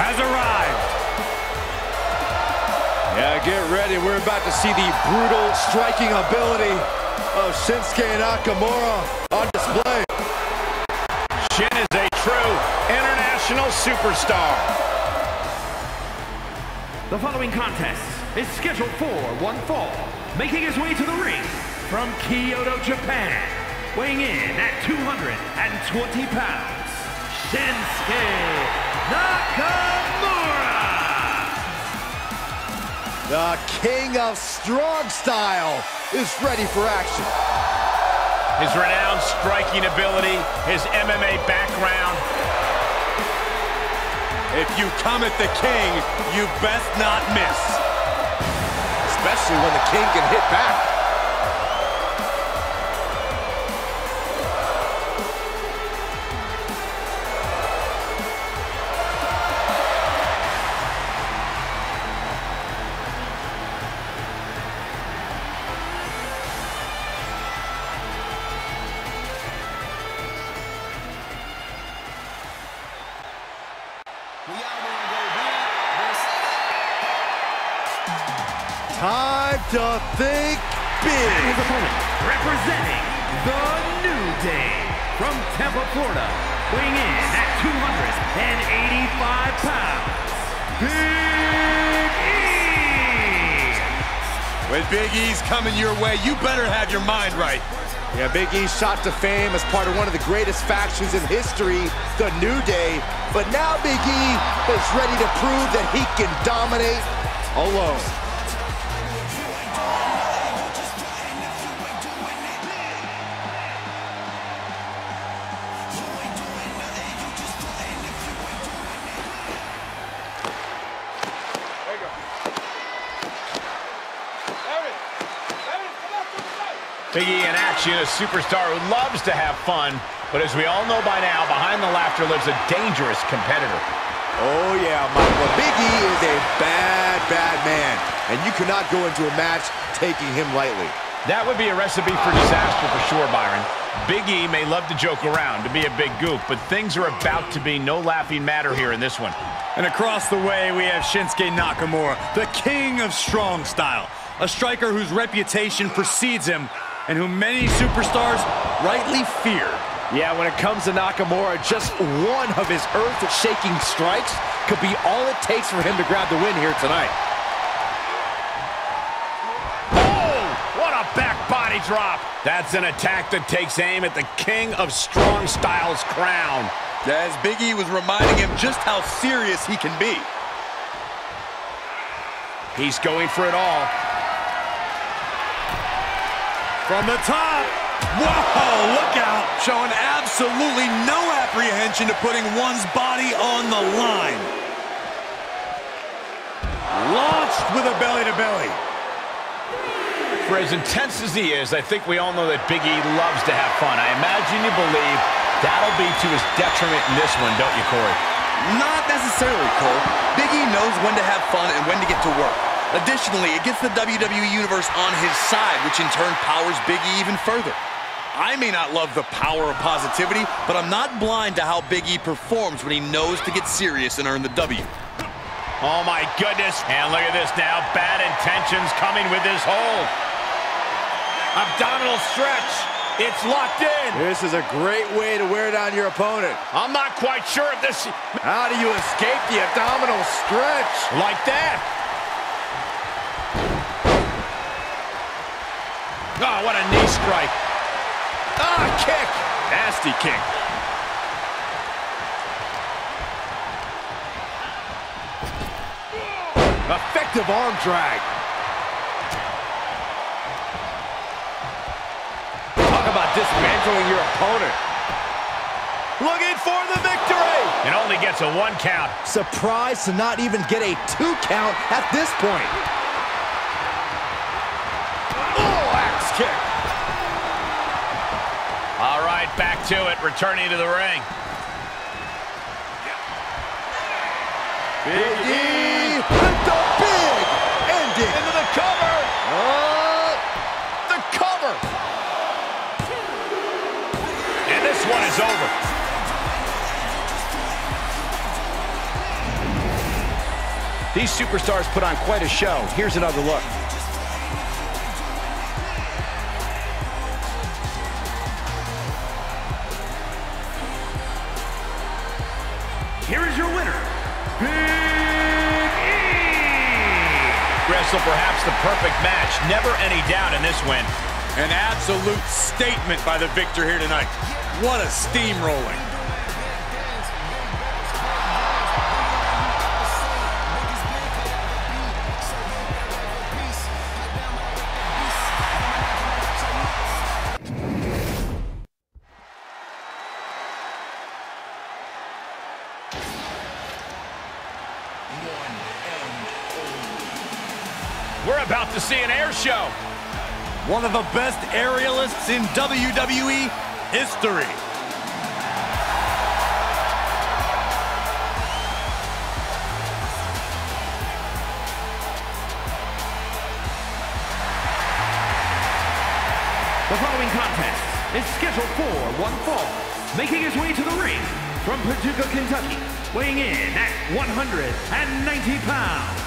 has arrived. Yeah, get ready. We're about to see the brutal striking ability of Shinsuke Nakamura on display. Shin is a true international superstar. The following contest is scheduled for one fall, making his way to the ring from Kyoto, Japan, weighing in at 220 pounds, Shinsuke Nakamura. The king of strong style is ready for action. His renowned striking ability, his MMA background. If you come at the king, you best not miss. Especially when the king can hit back. Yeah, Big E shot to fame as part of one of the greatest factions in history, the New Day. But now Big E is ready to prove that he can dominate alone. Big E in action, a superstar who loves to have fun. But as we all know by now, behind the laughter lives a dangerous competitor. Oh, yeah, Michael. Big E is a bad, bad man. And you cannot go into a match taking him lightly. That would be a recipe for disaster for sure, Byron. Big E may love to joke around, to be a big goof, but things are about to be no laughing matter here in this one. And across the way, we have Shinsuke Nakamura, the king of strong style. A striker whose reputation precedes him and whom many superstars rightly fear. Yeah, when it comes to Nakamura, just one of his earth-shaking strikes could be all it takes for him to grab the win here tonight. Oh, what a back body drop. That's an attack that takes aim at the king of strong style's crown. As Big E was reminding him just how serious he can be. He's going for it all. From the top. Whoa, look out. Showing absolutely no apprehension to putting one's body on the line. Launched with a belly-to-belly. For as intense as he is, I think we all know that Big E loves to have fun. I imagine you believe that'll be to his detriment in this one, don't you, Corey? Not necessarily, Cole. Big E knows when to have fun and when to get to work. Additionally, it gets the WWE Universe on his side, which in turn powers Big E even further. I may not love the power of positivity, but I'm not blind to how Big E performs when he knows to get serious and earn the W. Oh, my goodness. And look at this now. Bad intentions coming with this hold. Abdominal stretch. It's locked in. This is a great way to wear down your opponent. I'm not quite sure if this... How do you escape the abdominal stretch? Like that. Oh, what a knee strike. Ah, kick. Nasty kick. Effective arm drag. Talk about dismantling your opponent. Looking for the victory. It only gets a one count. Surprised to not even get a two count at this point. Right, back to it, returning to the ring. Big E with the big ending. Into the cover. Uh, The cover. And this one is over. These superstars put on quite a show. Here's another look. Perfect match. Never any doubt in this win. An absolute statement by the victor here tonight. What a steamrolling. In WWE history. The following contest is scheduled for one fall. Making his way to the ring from Paducah, Kentucky, weighing in at 190 pounds,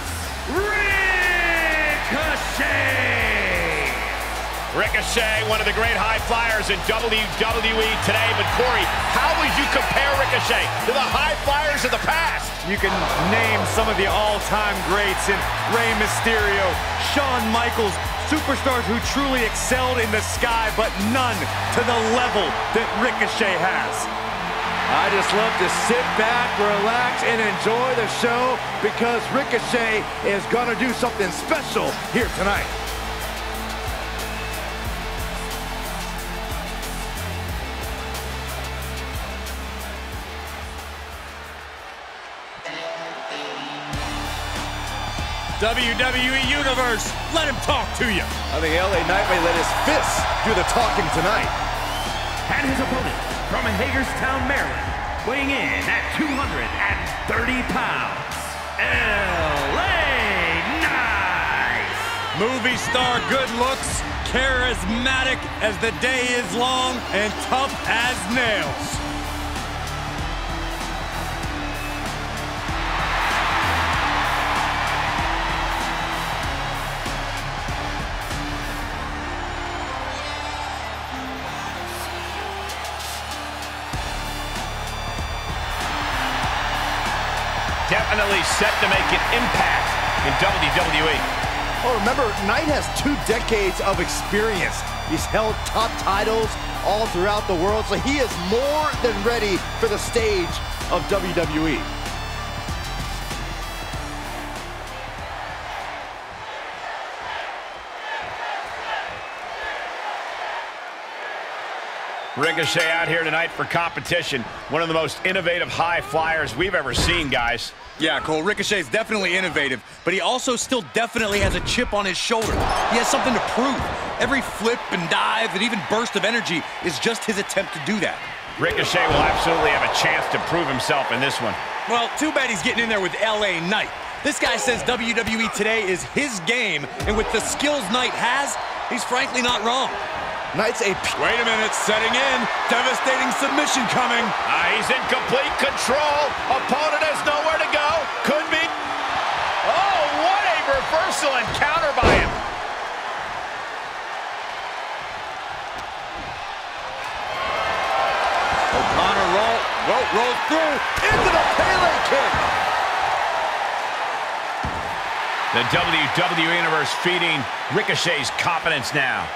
Ricochet, one of the great high flyers in WWE today. But Corey, how would you compare Ricochet to the high flyers of the past? You can name some of the all-time greats in Rey Mysterio, Shawn Michaels, superstars who truly excelled in the sky, but none to the level that Ricochet has. I just love to sit back, relax, and enjoy the show because Ricochet is going to do something special here tonight. WWE Universe, let him talk to you. I think LA Knight may let his fists do the talking tonight. And his opponent from Hagerstown, Maryland, weighing in at 230 pounds, LA Knight! Movie star good looks, charismatic as the day is long, and tough as nails. Set to make an impact in WWE. Oh, remember, Knight has two decades of experience. He's held top titles all throughout the world, so he is more than ready for the stage of. WWE. Ricochet out here tonight for competition. One of the most innovative high flyers we've ever seen, guys. Yeah, Cole, Ricochet's definitely innovative, but he also still definitely has a chip on his shoulder. He has something to prove. Every flip and dive and even burst of energy is just his attempt to do that. Ricochet will absolutely have a chance to prove himself in this one. Well, too bad he's getting in there with LA Knight. This guy says WWE today is his game, and with the skills Knight has, he's frankly not wrong. Knight's a Wait a minute, setting in. Devastating submission coming. Ah, he's in complete control. Opponent has nowhere to go. Could be. Oh, what a reversal and counter by him. O'Connor roll, roll, roll through into the Pele kick. The WWE Universe feeding Ricochet's confidence now.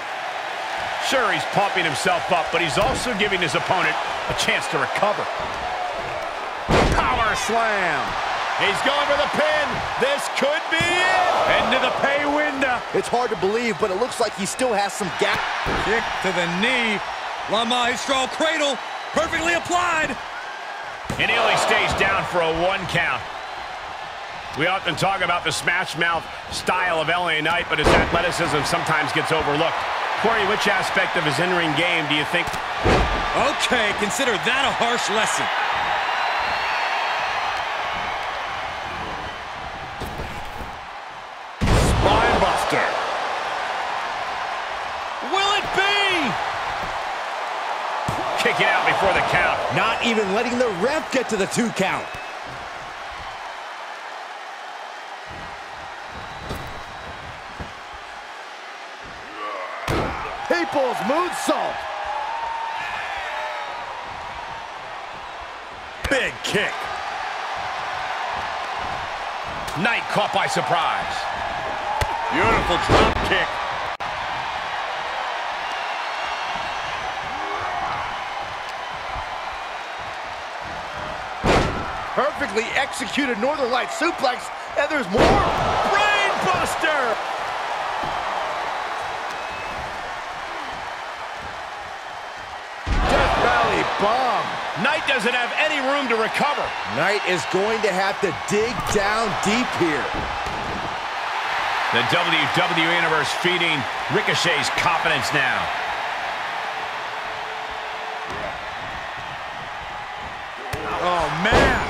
Sure, he's pumping himself up, but he's also giving his opponent a chance to recover. Power slam. He's going for the pin. This could be it. Into the pay window. It's hard to believe, but it looks like he still has some gap. Kick to the knee. La Magistral cradle. Perfectly applied. And he only stays down for a one count. We often talk about the smash mouth style of LA Knight, but his athleticism sometimes gets overlooked. Corey, which aspect of his in-ring game do you think? Okay, consider that a harsh lesson. Spine buster. Will it be? Kicking out before the count. Not even letting the ref get to the two count. Naples moonsault. Big kick. Knight caught by surprise. Beautiful drop kick. Perfectly executed Northern Light suplex, and there's more. Brain Bomb. Knight doesn't have any room to recover. Knight is going to have to dig down deep here. The WWE Universe feeding Ricochet's confidence now. Oh, man.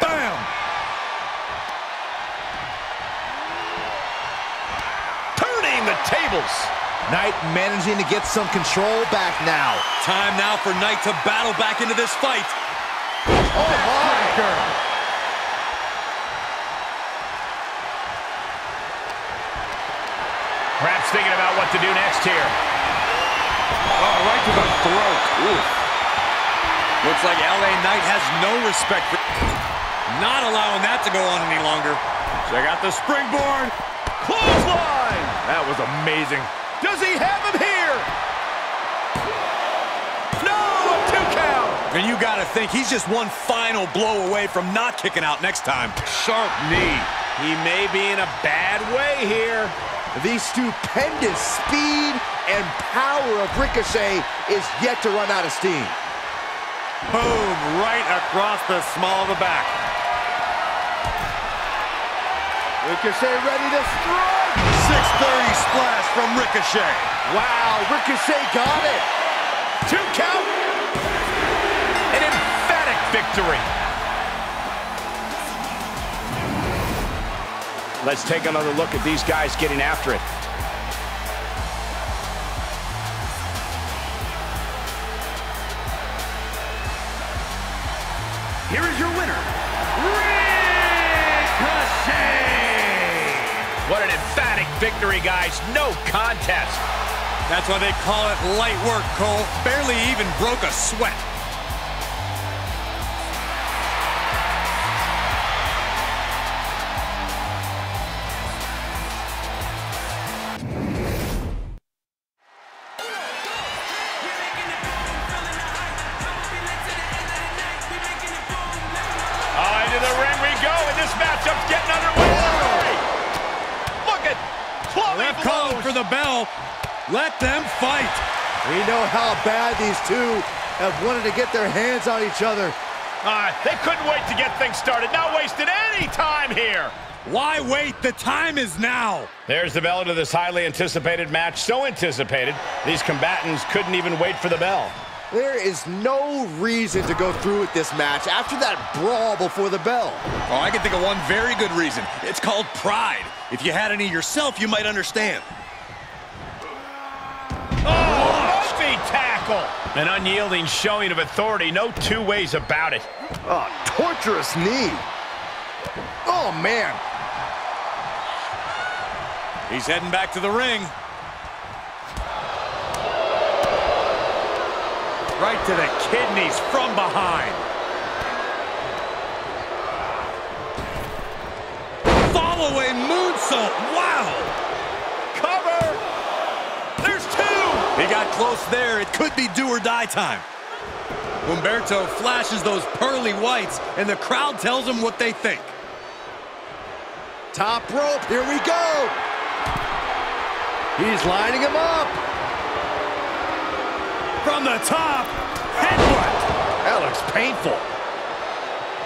Bam. Turning the tables. Knight managing to get some control back now. Time now for Knight to battle back into this fight. Oh, my! Perhaps thinking about what to do next here. Oh, right to the throat. Ooh. Looks like LA Knight has no respect for... Not allowing that to go on any longer. Check out the springboard. Clothesline. That was amazing. Does he have him here? No, a two count. And you gotta think he's just one final blow away from not kicking out next time. Sharp knee. He may be in a bad way here. The stupendous speed and power of Ricochet is yet to run out of steam. Boom, right across the small of the back. Ricochet ready to strike. 630 splash from Ricochet. Wow, Ricochet got it. Two count. An emphatic victory. Let's take another look at these guys getting after it. Guys. No contest. That's why they call it light work, Cole. Barely even broke a sweat. Clubbing Ref calling for the bell. Let them fight. We know how bad these two have wanted to get their hands on each other. Ah, they couldn't wait to get things started. Not wasting any time here. Why wait? The time is now. There's the bell to this highly anticipated match. So anticipated, these combatants couldn't even wait for the bell. There is no reason to go through with this match after that brawl before the bell. Oh, I can think of one very good reason. It's called pride. If you had any yourself, you might understand. Oh, feet tackle. An unyielding showing of authority. No two ways about it. Oh, torturous knee. Oh, man. He's heading back to the ring. Right to the kidneys from behind. Fall away Wow. Cover. There's two. He got close there. It could be do or die time. Humberto flashes those pearly whites, and the crowd tells him what they think. Top rope, here we go. He's lining him up. From the top, headbutt. That looks painful.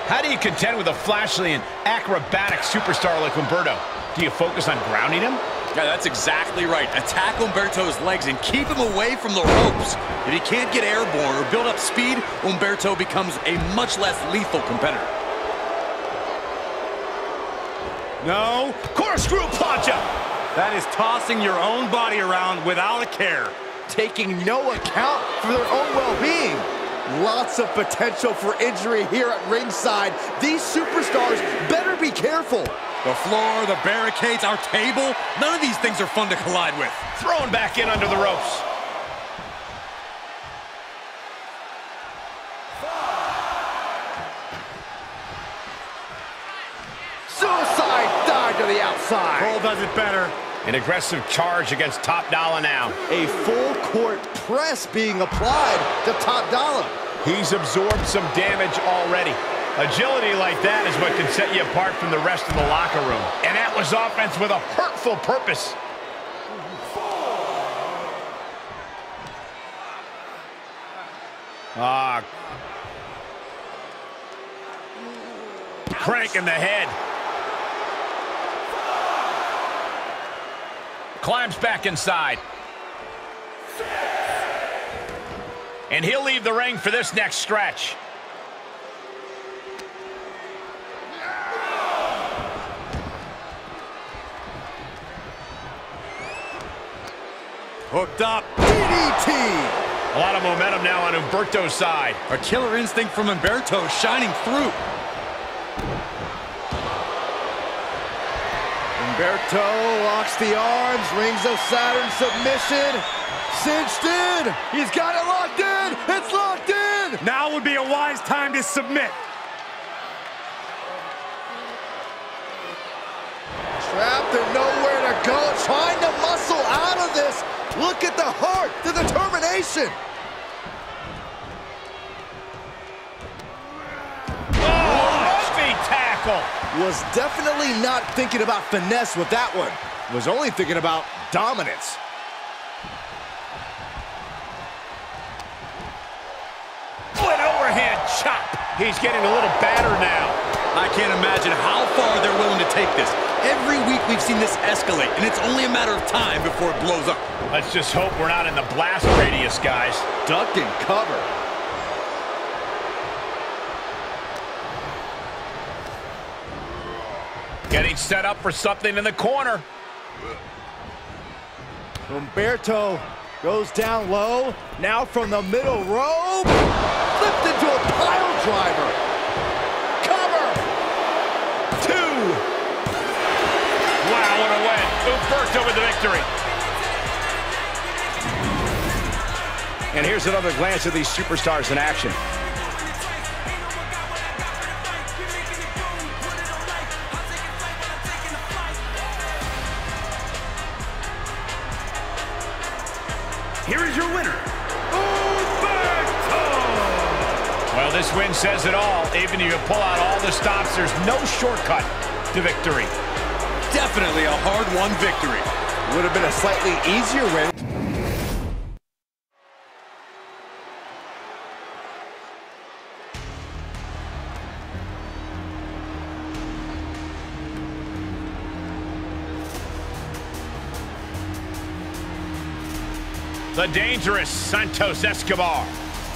How do you contend with a flashy and acrobatic superstar like Humberto? Do you focus on grounding him? Yeah, that's exactly right. Attack Humberto's legs and keep him away from the ropes. If he can't get airborne or build up speed, Umberto becomes a much less lethal competitor. No. Corkscrew plancha. That is tossing your own body around without a care. Taking no account for their own well-being. Lots of potential for injury here at ringside. These superstars better be careful. The floor, the barricades, our table, none of these things are fun to collide with. Thrown back in under the ropes. Suicide dive to the outside. Cole does it better. An aggressive charge against Top Dolla now. A full court press being applied to Top Dolla. He's absorbed some damage already. Agility like that is what can set you apart from the rest of the locker room. And that was offense with a hurtful purpose. Ah. Crank in the head. Climbs back inside. And he'll leave the ring for this next stretch. Hooked up. DDT. A lot of momentum now on Humberto's side. A killer instinct from Humberto shining through. Umberto locks the arms, rings of Saturn submission. Cinched in. He's got it locked in. It's locked in. Now would be a wise time to submit. Trapped and nowhere to go. Trying to muscle out of this. Look at the heart, the determination. Murphy tackle. Was definitely not thinking about finesse with that one. Was only thinking about dominance. Split overhand chop. He's getting a little battered now. I can't imagine how far they're willing to take this. Every week we've seen this escalate, and it's only a matter of time before it blows up. Let's just hope we're not in the blast radius, guys. Duck and cover. Getting set up for something in the corner. Humberto goes down low. Now from the middle rope. Flipped into a pile driver. Humberto with the victory. And here's another glance at these superstars in action. Here is your winner, Humberto! Well, this win says it all. Even if you pull out all the stops, there's no shortcut to victory. Definitely a hard-won victory. Would have been a slightly easier win. The dangerous Santos Escobar.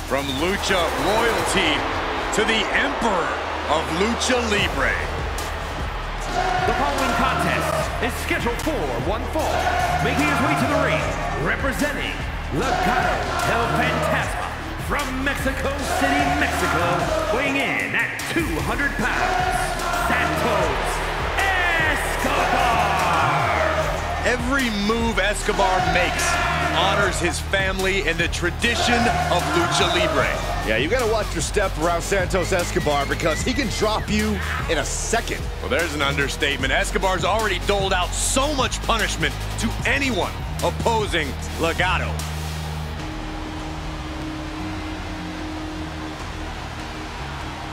From Lucha Royalty to the Emperor of Lucha Libre. Is scheduled for one fall. Making his way to the ring, representing Legado del Fantasma from Mexico City, Mexico, weighing in at 200 pounds, Santos Escobar! Every move Escobar makes honors his family and the tradition of Lucha Libre. Yeah, you gotta watch your step around Santos Escobar because he can drop you in a second. Well, there's an understatement. Escobar's already doled out so much punishment to anyone opposing Legado.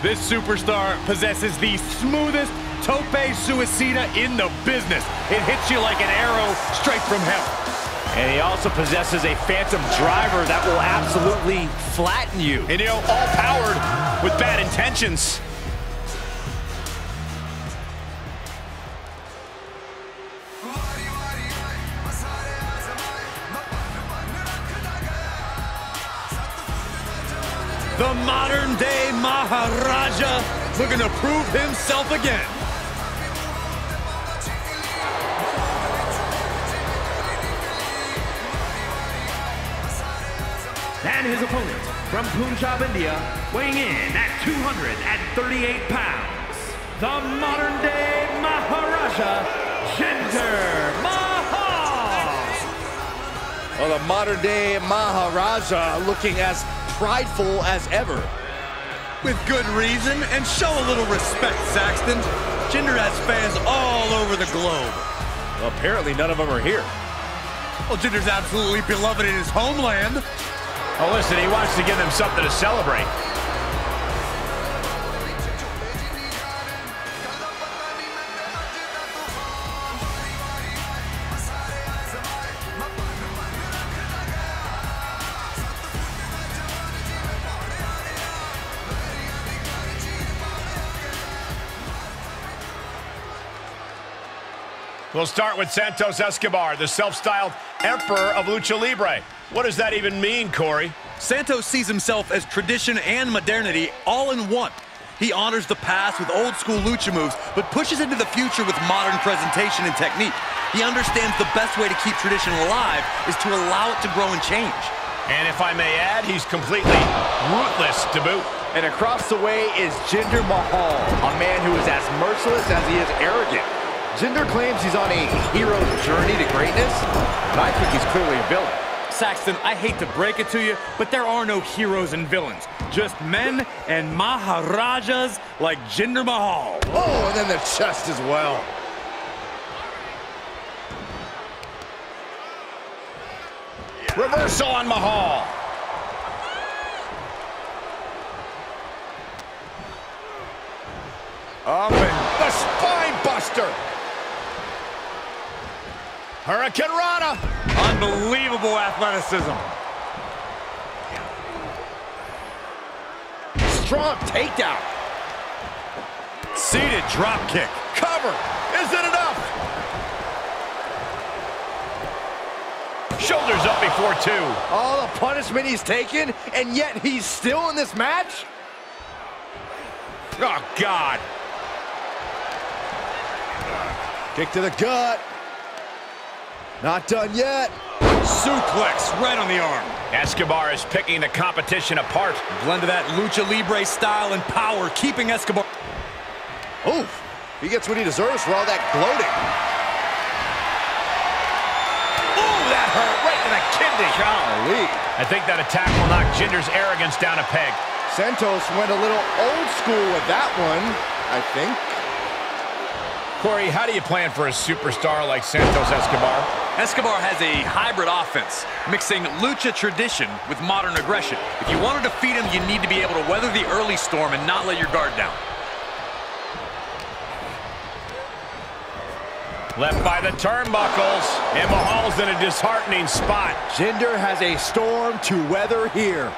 This superstar possesses the smoothest tope suicida in the business. It hits you like an arrow straight from hell. And he also possesses a phantom driver that will absolutely flatten you. And you know, all powered with bad intentions. The modern day Maharaja looking to prove himself again. And his opponent from Punjab, India, weighing in at 238 pounds, the modern day Maharaja, Maharaja, Jinder Mahal. Well, the modern day Maharaja looking as prideful as ever. With good reason, and show a little respect, Saxton. Jinder has fans all over the globe. Well, apparently none of them are here. Well, Jinder's absolutely beloved in his homeland. Oh, listen, he wants to give them something to celebrate. We'll start with Santos Escobar, the self-styled Emperor of Lucha Libre. What does that even mean, Corey? Santos sees himself as tradition and modernity all in one. He honors the past with old school lucha moves, but pushes into the future with modern presentation and technique. He understands the best way to keep tradition alive is to allow it to grow and change. And if I may add, he's completely ruthless to boot. And across the way is Jinder Mahal, a man who is as merciless as he is arrogant. Jinder claims he's on a hero's journey to greatness, but I think he's clearly a villain. Saxton, I hate to break it to you, but there are no heroes and villains. Just men and Maharajas like Jinder Mahal. Oh, and then the chest as well. Reversal on Mahal. Up and the spine buster. Hurricanrana. Unbelievable athleticism. Strong takedown. Seated drop kick. Cover. Is it enough? Shoulders up before two. All the punishment he's taken, and yet he's still in this match? Oh, God. Kick to the gut. Not done yet. Suplex right on the arm. Escobar is picking the competition apart. Blend of that lucha libre style and power, keeping Escobar. Oof. He gets what he deserves for all that gloating. Ooh, that hurt right in the kidney. Golly. I think that attack will knock Jinder's arrogance down a peg. Santos went a little old school with that one, I think. Corey, how do you plan for a superstar like Santos Escobar? Escobar has a hybrid offense, mixing lucha tradition with modern aggression. If you want to defeat him, you need to be able to weather the early storm and not let your guard down. Left by the turnbuckles, and Mahal's in a disheartening spot. Jinder has a storm to weather here.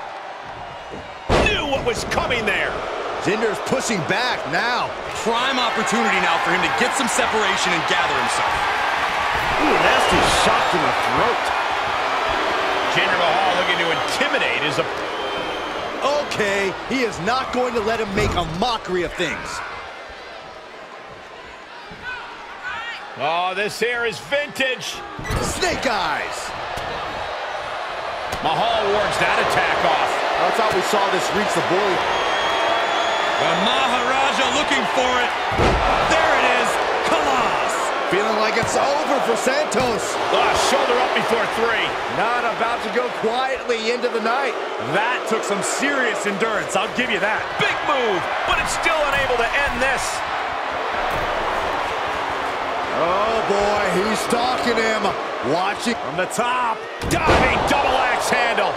Knew what was coming there. Jinder's pushing back now. Prime opportunity now for him to get some separation and gather himself. Ooh, nasty shot to the throat. Jinder Mahal looking to intimidate his opponent. Okay, he is not going to let him make a mockery of things. Oh, this here is vintage. Snake eyes. Mahal wards that attack off. I thought we saw this reach the boiling. The Maharaja looking for it. There it is. Khallas. Feeling like it's over for Santos. Ah, shoulder up before three. Not about to go quietly into the night. That took some serious endurance. I'll give you that. Big move, but it's still unable to end this. Oh boy, he's stalking him. Watching From the top. Diving double axe handle.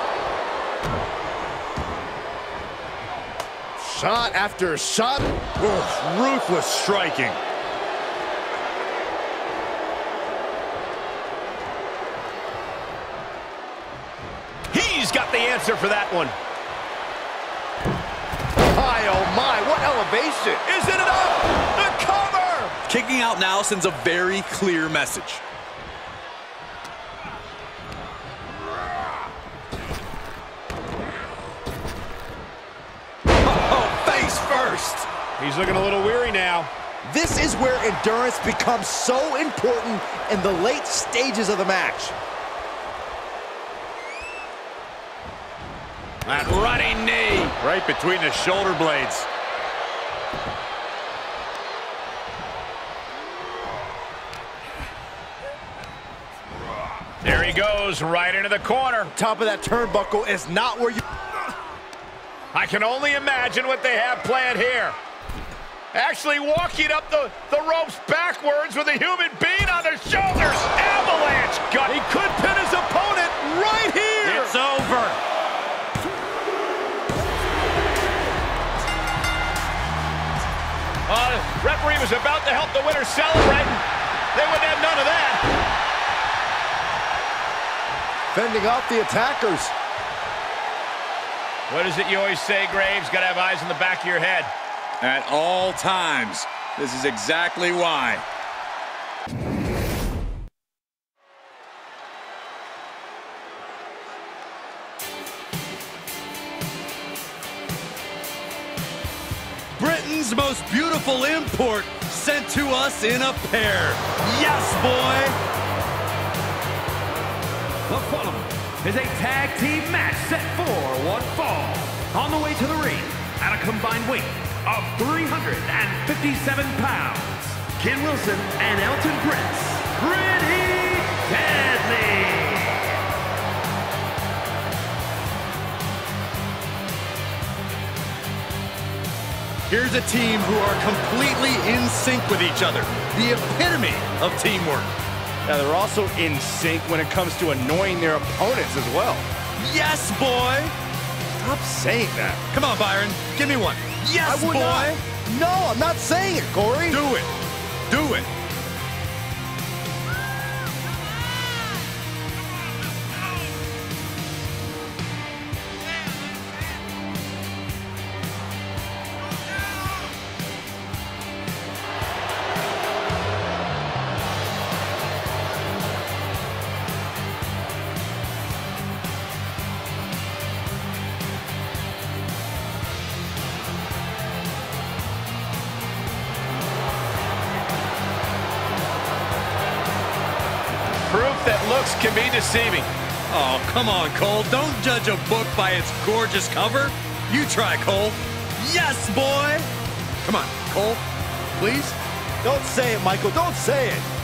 shot after shot. Oof, ruthless striking. He's got the answer for that one. My oh my, what elevation. Is it enough? The cover! Kicking out now sends a very clear message. Oh, face first. He's looking a little weary now. This is where endurance becomes so important in the late stages of the match. That running knee. Right between the shoulder blades. There he goes, right into the corner. Top of that turnbuckle is not where you... I can only imagine what they have planned here. Actually walking up the, the ropes backwards with a human being on their shoulders. Avalanche God, He could pin his opponent right here. It's over. Uh, referee was about to help the winner celebrate. They wouldn't have none of that. Fending off the attackers. What is it you always say, Graves? Got to have eyes in the back of your head. At all times. This is exactly why. Britain's most beautiful import sent to us in a pair. Yes, boy! The following is a tag team match set for one fall. On the way to the ring, at a combined weight of 357 pounds, Kit Wilson and Elton Prince, Pretty Deadly. Here's a team who are completely in sync with each other. The epitome of teamwork. Now, they're also in sync when it comes to annoying their opponents as well. Yes, boy! Stop saying that. Come on, Byron. Give me one. Yes, I would boy! not. No, I'm not saying it, Corey. Do it. Do it. Deceiving. Oh, come on, Cole. Don't judge a book by its gorgeous cover. You try, Cole. Yes, boy! Come on, Cole. Please? Don't say it, Michael. Don't say it.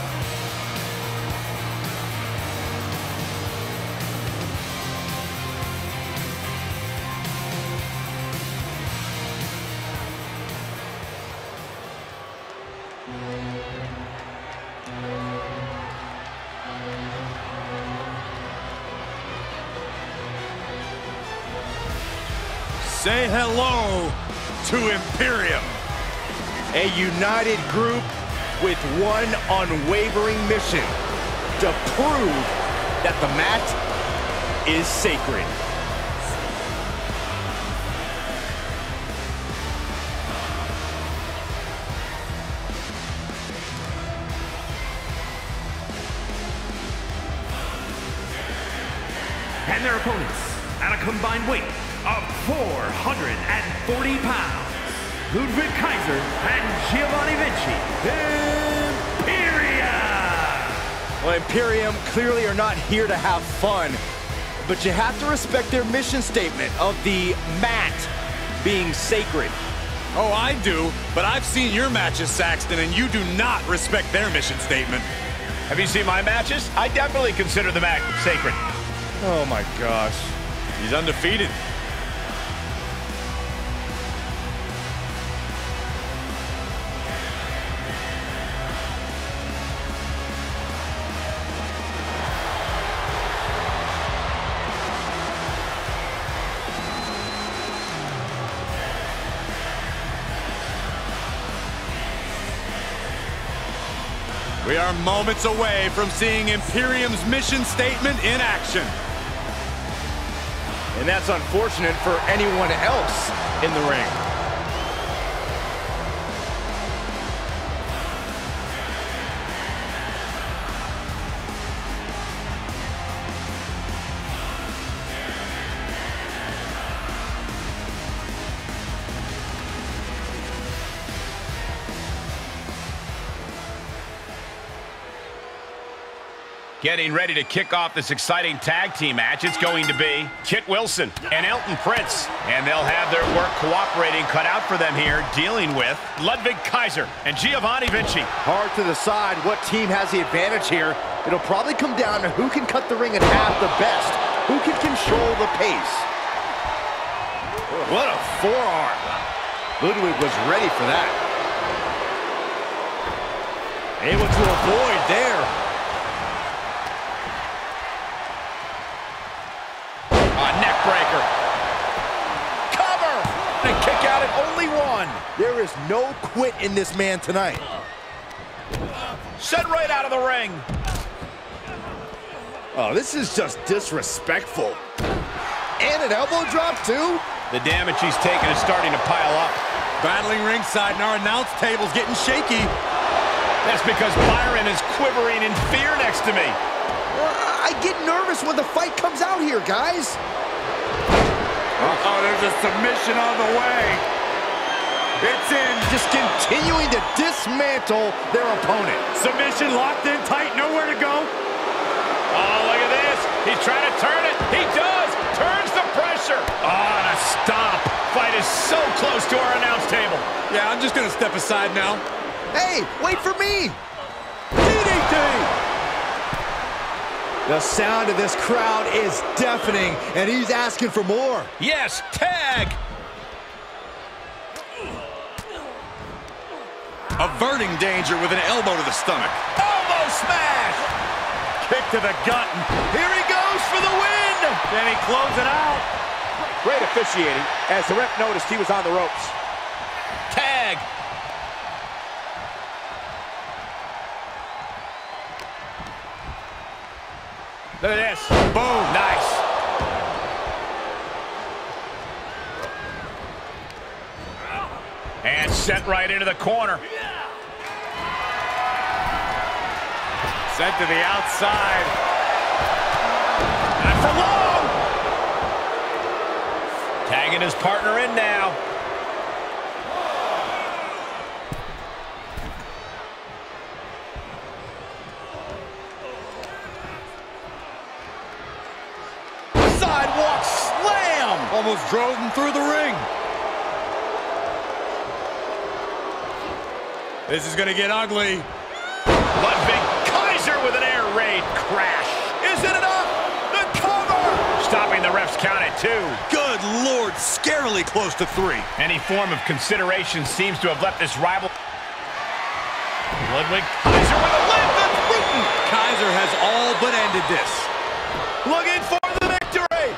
Hello to Imperium. A united group with one unwavering mission to prove that the mat is sacred. And their opponents, at a combined weight 440 pounds, Ludwig Kaiser and Giovanni Vinci, Imperium! Well, Imperium clearly are not here to have fun, but you have to respect their mission statement of the mat being sacred. Oh, I do, but I've seen your matches, Saxton, and you do not respect their mission statement. Have you seen my matches? I definitely consider the mat sacred. Oh my gosh. He's undefeated. Are moments away from seeing Imperium's mission statement in action. And that's unfortunate for anyone else in the ring. Getting ready to kick off this exciting tag team match. It's going to be Kit Wilson and Elton Prince. And they'll have their work cooperating cut out for them here, dealing with Ludwig Kaiser and Giovanni Vinci. Hard to decide what team has the advantage here, It'll probably come down to who can cut the ring in half the best, who can control the pace. What a forearm. Ludwig was ready for that. Able to avoid there. A. Cover! And kick out at only one. There is no quit in this man tonight. Sent right out of the ring. Oh, this is just disrespectful. And an elbow drop, too? The damage he's taken is starting to pile up. Battling ringside and our announce table's getting shaky. That's because Byron is quivering in fear next to me. Uh, I get nervous when the fight comes out here, guys. Uh-oh, there's a submission on the way. It's in. Just continuing to dismantle their opponent. Submission locked in tight, nowhere to go. Oh, look at this. He's trying to turn it. He does. Turns the pressure. Oh, and a stop. Fight is so close to our announce table. Yeah, I'm just gonna step aside now. Hey, wait for me. DDT! The sound of this crowd is deafening, and he's asking for more. Yes, tag. Averting danger with an elbow to the stomach. Elbow smash. Kick to the gut. Here he goes for the win. Then he close it out. Great officiating as the ref noticed he was on the ropes. Tag. Look at this. Boom. Nice. And sent right into the corner. Sent to the outside. Not for long. Tagging his partner in now. Almost drove him through the ring. This is gonna get ugly. Ludwig Kaiser with an air raid crash. Is it enough? The cover! Stopping the ref's count at two. Good lord, scarily close to three. Any form of consideration seems to have left this rival. Ludwig Kaiser with a that's Bruton. Kaiser has all but ended this. Looking for the victory!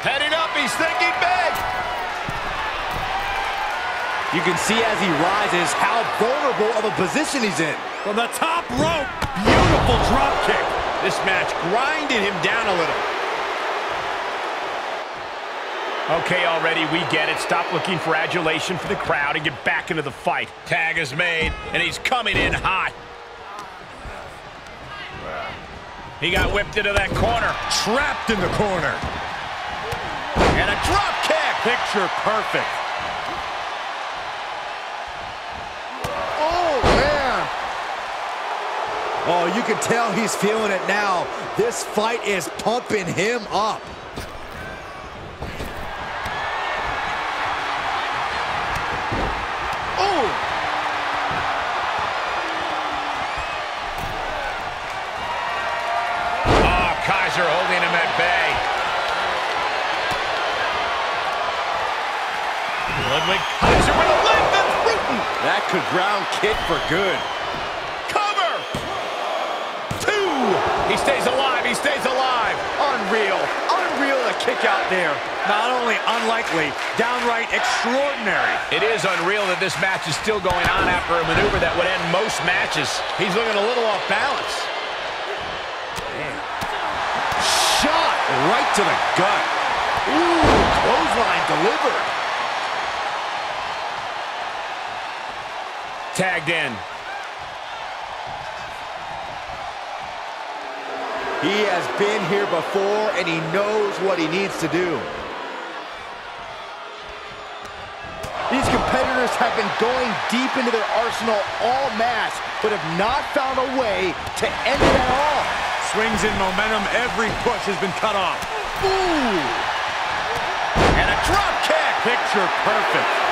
Heading up, he's thinking big. You can see as he rises how vulnerable of a position he's in. From the top rope. Beautiful drop kick. This match grinded him down a little. Okay, already, we get it. Stop looking for adulation for the crowd and get back into the fight. Tag is made, and he's coming in hot. He got whipped into that corner. Trapped in the corner. And a drop kick. Picture perfect. Oh, man. Oh, you can tell he's feeling it now. This fight is pumping him up. Oh! Oh, That could ground kick for good. Cover. Two. He stays alive. He stays alive. Unreal. Unreal to kick out there. Not only unlikely, downright extraordinary. It is unreal that this match is still going on after a maneuver that would end most matches. He's looking a little off balance. Shot right to the gut. Ooh, clothesline delivered. Tagged in. He has been here before, and he knows what he needs to do. These competitors have been going deep into their arsenal all match, but have not found a way to end it at all. Swings in momentum. Every push has been cut off. Ooh! And a drop kick. Picture perfect.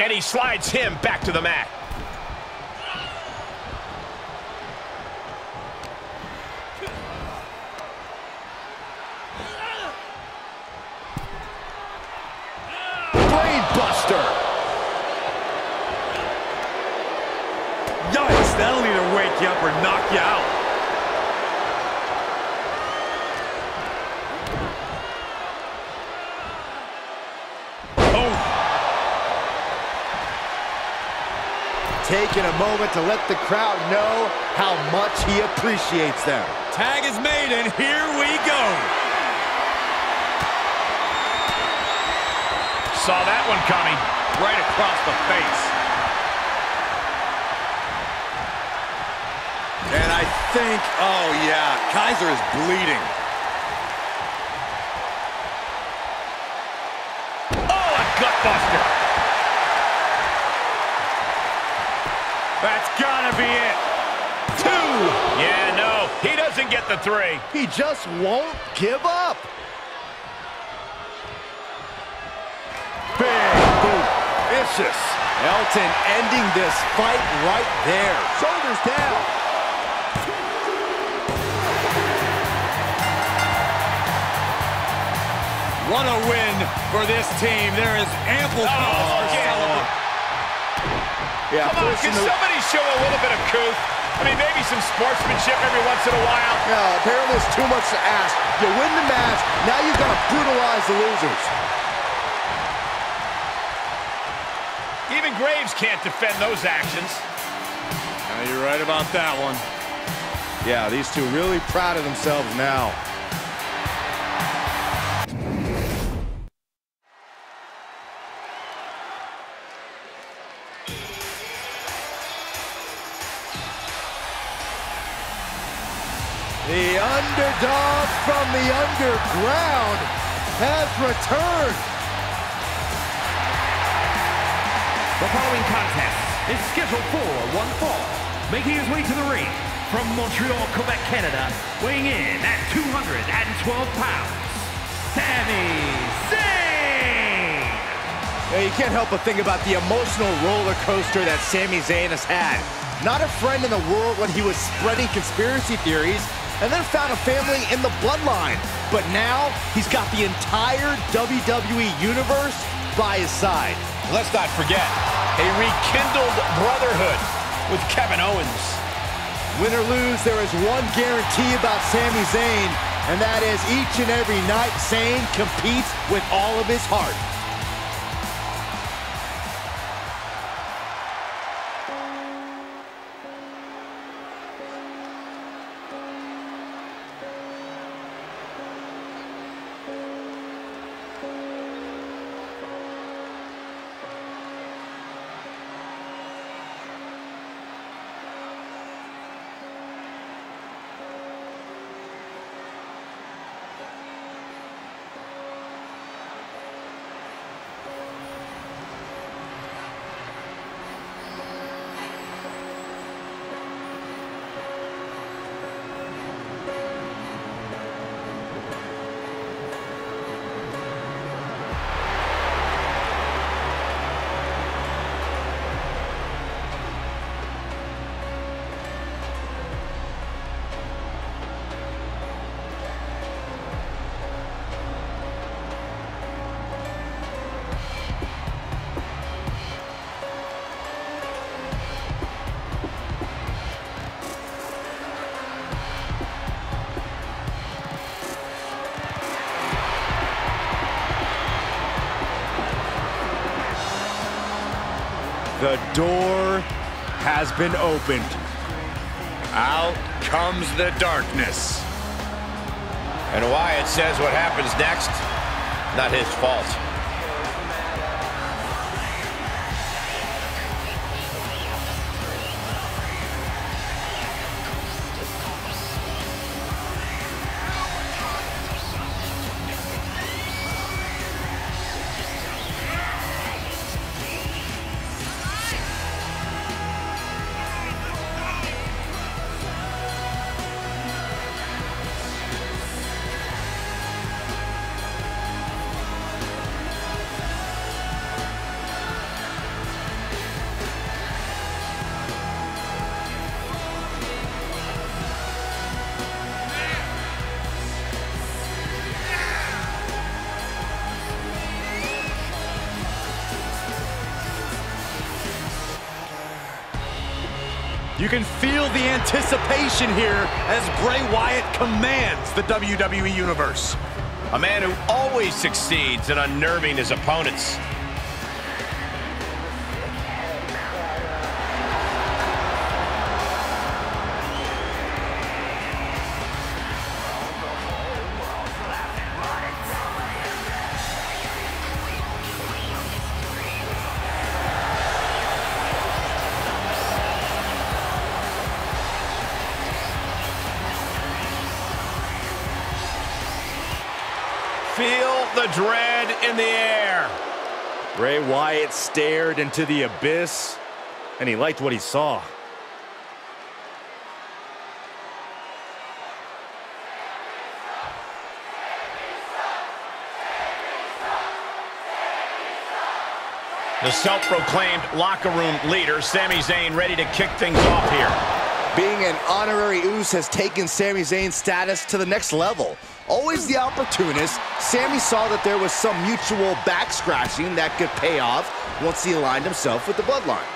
And he slides him back to the mat. Brain buster. Yikes, that'll either wake you up or knock you out. Taking a moment to let the crowd know how much he appreciates them. Tag is made, and here we go. Saw that one coming. Right across the face. And I think, oh yeah, Kaiser is bleeding. Oh, a gutbuster. That's gotta be it. Two. Yeah, no, he doesn't get the three. He just won't give up. Big boot. Vicious. Elton ending this fight right there. Shoulders down. What a win for this team. There is ample cause oh. Yeah, Come on, can somebody show a little bit of couth? I mean, maybe some sportsmanship every once in a while. No, apparently it's too much to ask. You win the match, now you've got to brutalize the losers. Even Graves can't defend those actions. Yeah, you're right about that one. Yeah, these two really proud of themselves now. Underground has returned. The following contest is scheduled for one fall. Making his way to the ring from Montreal, Quebec, Canada, weighing in at 212 pounds, Sami Zayn! Yeah, you can't help but think about the emotional roller coaster that Sami Zayn has had. Not a friend in the world when he was spreading conspiracy theories and then found a family in the bloodline. But now, he's got the entire WWE Universe by his side. Let's not forget, a rekindled brotherhood with Kevin Owens. Win or lose, there is one guarantee about Sami Zayn, and that is each and every night, Zayn competes with all of his heart. Has been opened. Out comes the darkness. And Wyatt says what happens next, not his fault. Anticipation here as Bray Wyatt commands the WWE Universe. A man who always succeeds in unnerving his opponents. Into the abyss, and he liked what he saw. The self-proclaimed locker room leader, Sami Zayn, ready to kick things off here. Being an honorary Uce has taken Sami Zayn's status to the next level. Always the opportunist, Sami saw that there was some mutual back scratching that could pay off once he aligned himself with the bloodline.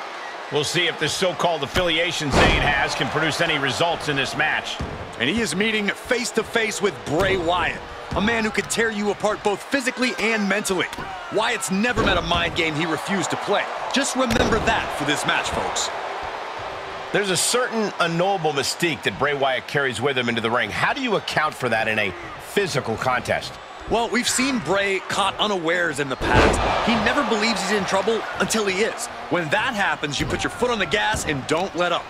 We'll see if this so-called affiliation Zayn has can produce any results in this match. And he is meeting face-to-face with Bray Wyatt, a man who could tear you apart both physically and mentally. Wyatt's never met a mind game he refused to play. Just remember that for this match, folks. There's a certain unknowable mystique that Bray Wyatt carries with him into the ring. How do you account for that in a physical contest? Well, we've seen Bray caught unawares in the past. He never believes he's in trouble until he is. When that happens, you put your foot on the gas and don't let up.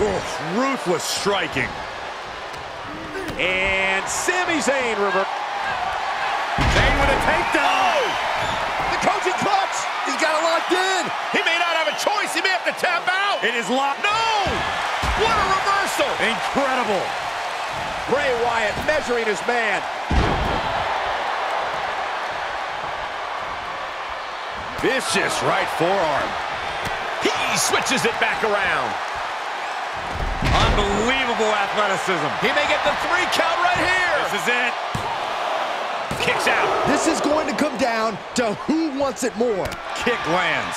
Oof, ruthless striking. And Sami Zayn reverse. Zayn with a takedown. Oh! The Koji Clutch! He's got it locked in! He may not have a choice. He may have to tap out. It is locked. No! What a reversal! Incredible. Bray Wyatt measuring his man. Vicious right forearm. He switches it back around. Unbelievable athleticism. He may get the three count right here. This is it. Kicks out. This is going to come down to who wants it more. Kick lands.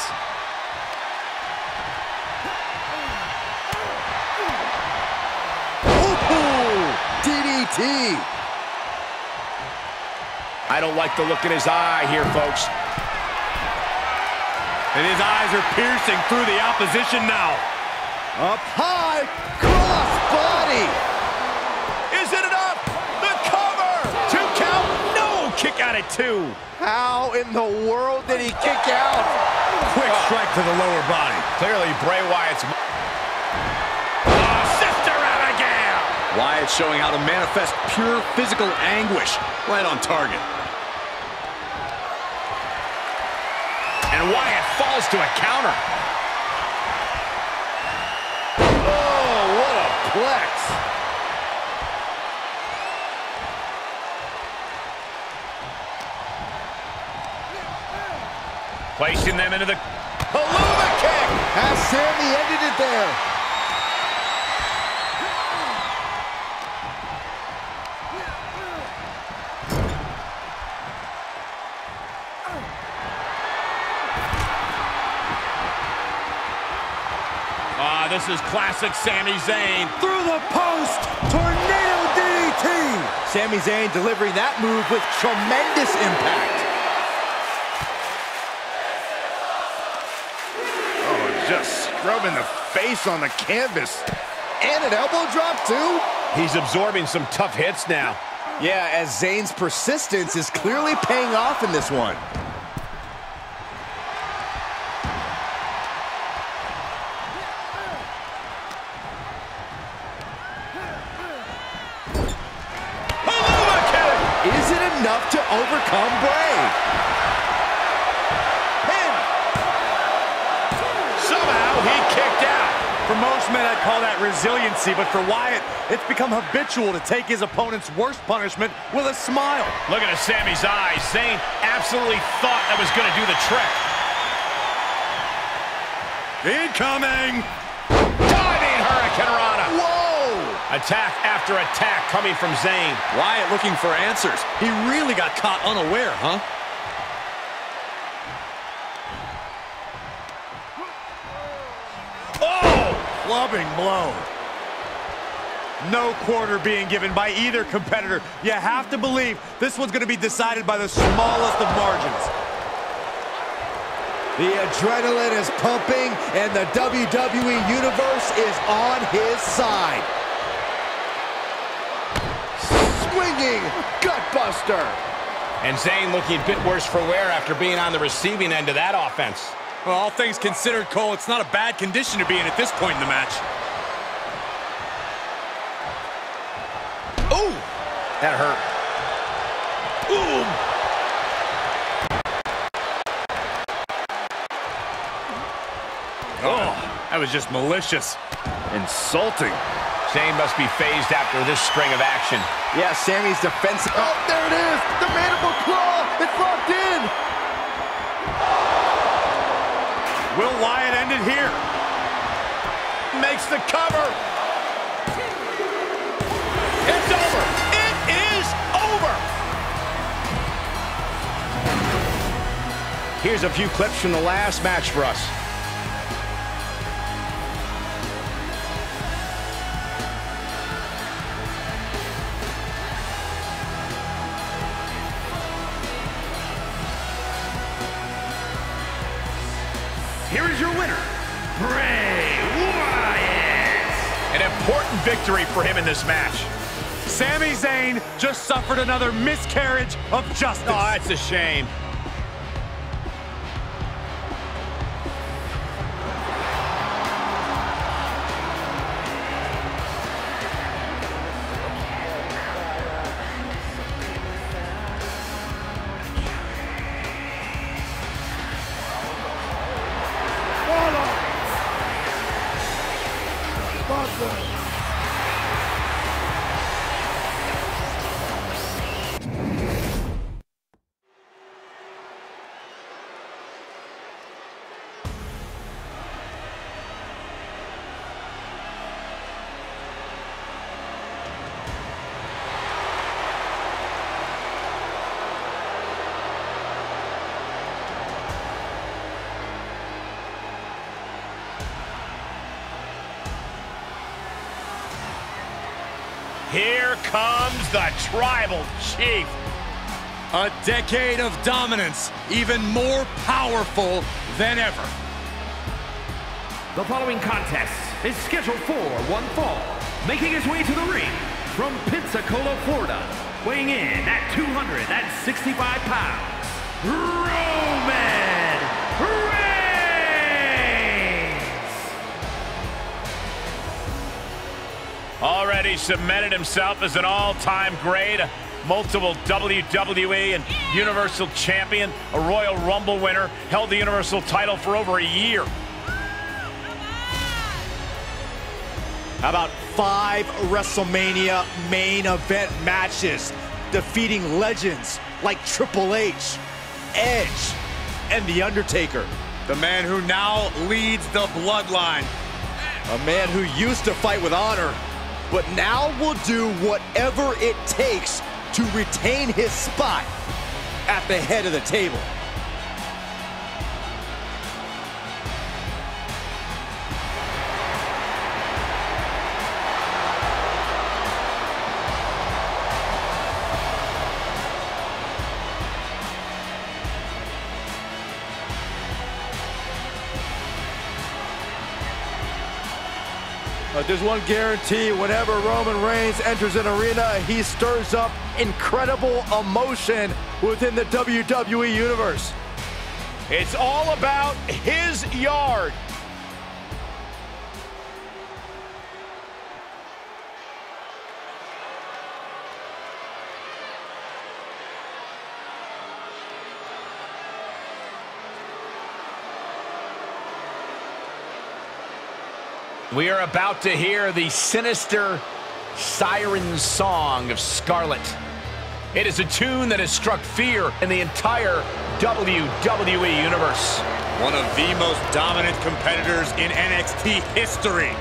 DDT. I don't like the look in his eye here, folks. And his eyes are piercing through the opposition now. Up high, cross body. Is it enough? The cover! Two count? No! Kick out at two. How in the world did he kick out? Quick strike to the lower body. Clearly, Bray Wyatt's... Wyatt showing how to manifest pure physical anguish right on target. And Wyatt falls to a counter. Oh, what a plex. Placing them into the... Paluma kick. Has Sami ended it there. This is classic Sami Zayn. Through the post. Tornado DDT. Sami Zayn delivering that move with tremendous impact. Oh, just scrubbing the face on the canvas. And an elbow drop, too. He's absorbing some tough hits now. Yeah, as Zayn's persistence is clearly paying off in this one. Resiliency, but for Wyatt, it's become habitual to take his opponent's worst punishment with a smile. Look at Sami's eyes. Zayn absolutely thought that was going to do the trick. Incoming! Diving Hurricanrana. Whoa! Attack after attack coming from Zayn. Wyatt looking for answers. He really got caught unaware, huh? Clubbing blow. No quarter being given by either competitor. You have to believe this one's going to be decided by the smallest of margins. The adrenaline is pumping, and the WWE Universe is on his side. Swinging gutbuster. And Zayn looking a bit worse for wear after being on the receiving end of that offense. Well, all things considered, Cole, it's not a bad condition to be in at this point in the match. Ooh! That hurt. Boom! Oh, that was just malicious. Insulting. Zayn must be phased after this string of action. Yeah, Sami's defensive. Oh, there it is! The mandible claw! It's locked in! Will Wyatt end it here? Makes the cover! It's over! It is over! Here's a few clips from the last match for us. Victory for him in this match. Sami Zayn just suffered another miscarriage of justice. Oh, that's a shame. The Tribal Chief. A decade of dominance, even more powerful than ever. The following contest is scheduled for one fall, making his way to the ring from Pensacola, Florida, weighing in at 265 pounds, Roman Already cemented himself as an all-time great, multiple WWE and Universal Champion, a Royal Rumble winner, held the Universal title for over a year. How about five WrestleMania main event matches, defeating legends like Triple H, Edge, and The Undertaker. The man who now leads the bloodline. A man who used to fight with honor, but now will do whatever it takes to retain his spot at the head of the table. But there's one guarantee, whenever Roman Reigns enters an arena, he stirs up incredible emotion within the WWE Universe. It's all about his yard. We are about to hear the sinister siren song of Scarlett. It is a tune that has struck fear in the entire WWE Universe. One of the most dominant competitors in NXT history.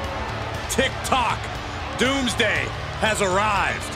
TikTok, Doomsday has arrived.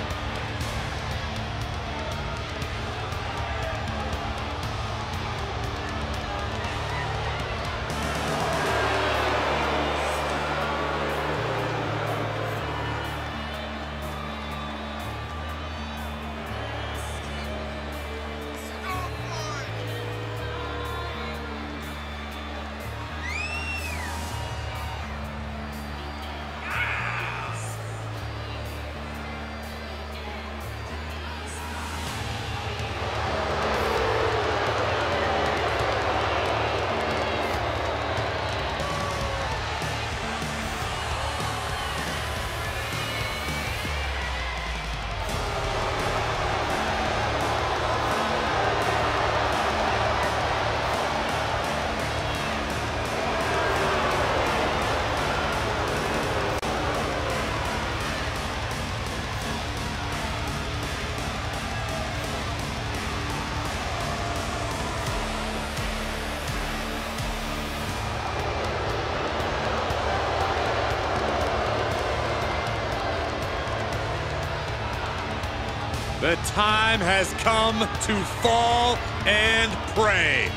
The time has come to fall and pray.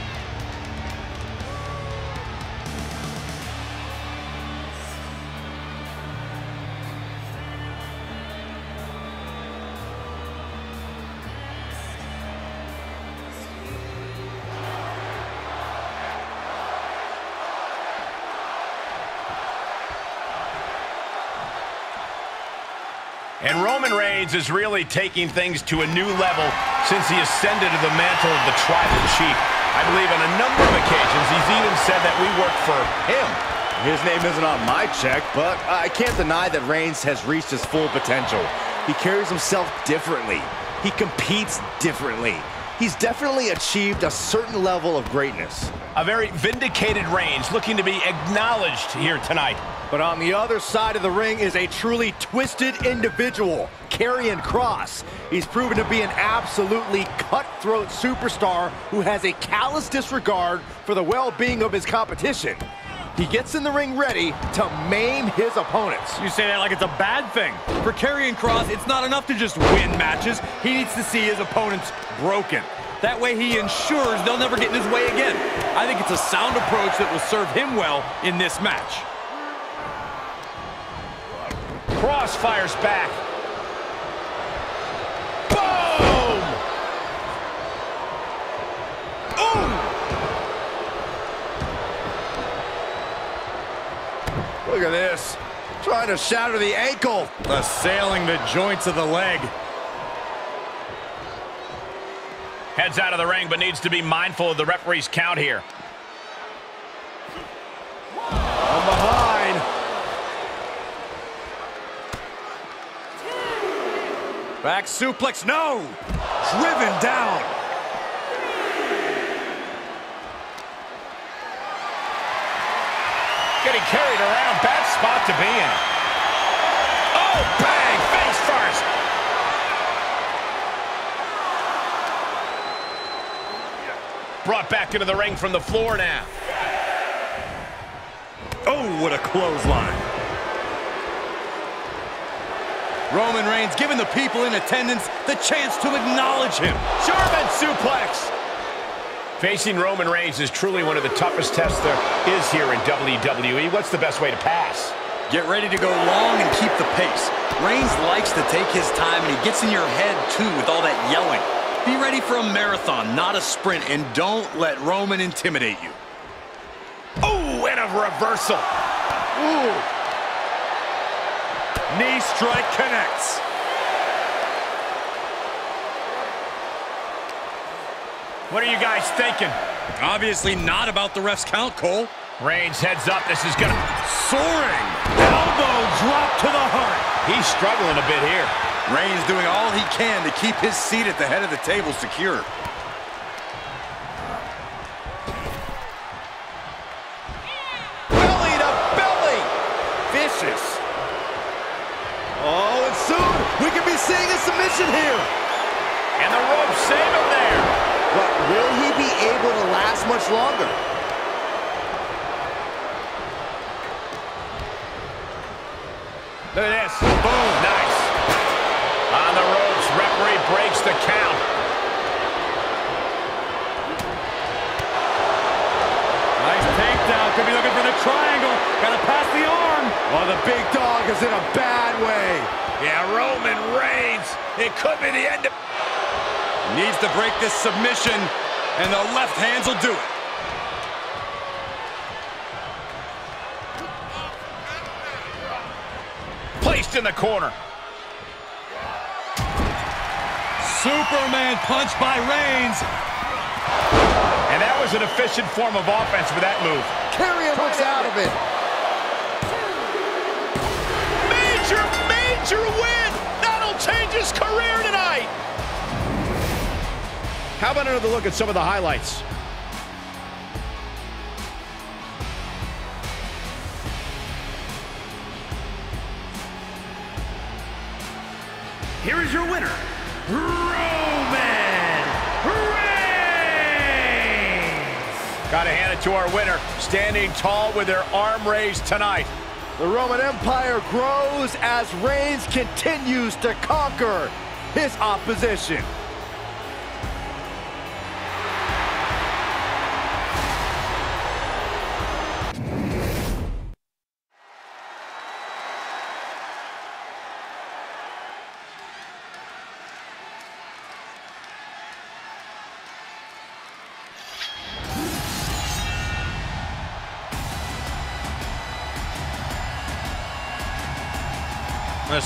And Roman Reigns is really taking things to a new level since he ascended to the mantle of the tribal chief. I believe on a number of occasions he's even said that we work for him. His name isn't on my check, but I can't deny that Reigns has reached his full potential. He carries himself differently. He competes differently. He's definitely achieved a certain level of greatness. A very vindicated Reigns looking to be acknowledged here tonight. But on the other side of the ring is a truly twisted individual, Karrion Kross. He's proven to be an absolutely cutthroat superstar who has a callous disregard for the well-being of his competition. He gets in the ring ready to maim his opponents. You say that like it's a bad thing. For Karrion Kross, it's not enough to just win matches. He needs to see his opponents broken. That way he ensures they'll never get in his way again. I think it's a sound approach that will serve him well in this match. Kross fires back. Boom! Boom! Look at this. Trying to shatter the ankle. Assailing the joints of the leg. Heads out of the ring, but needs to be mindful of the referee's count here. Back suplex, no! Driven down. Getting carried around, bad spot to be in. Oh, bang, face first. Brought back into the ring from the floor now. Oh, what a clothesline. Roman Reigns giving the people in attendance the chance to acknowledge him. German suplex. Facing Roman Reigns is truly one of the toughest tests there is here in WWE. What's the best way to pass? Get ready to go long and keep the pace. Reigns likes to take his time, and he gets in your head, too, with all that yelling. Be ready for a marathon, not a sprint, and don't let Roman intimidate you. Oh, and a reversal. Ooh. Knee strike connects. What are you guys thinking? Obviously not about the ref's count, Cole. Reigns heads up. This is gonna... Soaring. Elbow drop to the heart. He's struggling a bit here. Reigns doing all he can to keep his seat at the head of the table secure. Belly to belly. Vicious. Oh, and soon we could be seeing a submission here. And the rope save him there. But will he be able to last much longer? Look at this. Boom. Nice. On the ropes, referee breaks the count. Nice takedown. Could be looking for the triangle. Got to pass the arm. Oh, the big dog is in a bad way. Yeah, Roman Reigns. It could be the end of... Needs to break this submission, and the left hands will do it. Placed in the corner. Superman punch by Reigns. And that was an efficient form of offense for that move. Karrion looks out of it. Major, win! That'll change his career tonight! How about another look at some of the highlights? Here is your winner, Roman Reigns! Gotta hand it to our winner, standing tall with their arm raised tonight. The Roman Empire grows as Reigns continues to conquer. his opposition.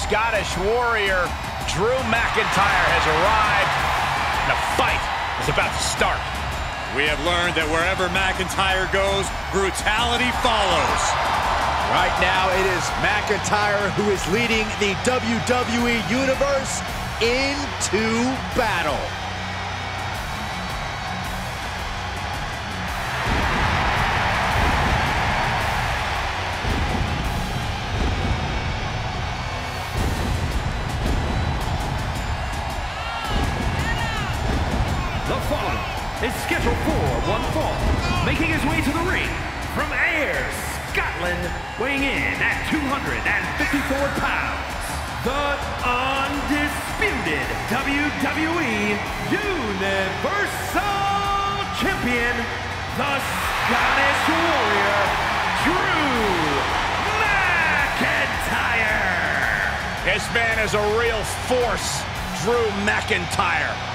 Scottish Warrior, Drew McIntyre, has arrived. The fight is about to start. We have learned that wherever McIntyre goes, brutality follows. Right now, it is McIntyre who is leading the WWE Universe into battle. Man is a real force, Drew McIntyre.